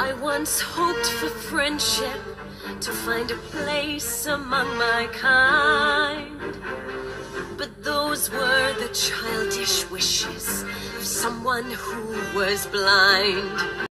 I once hoped for friendship to find a place among my kind. But those were the childish wishes of someone who was blind.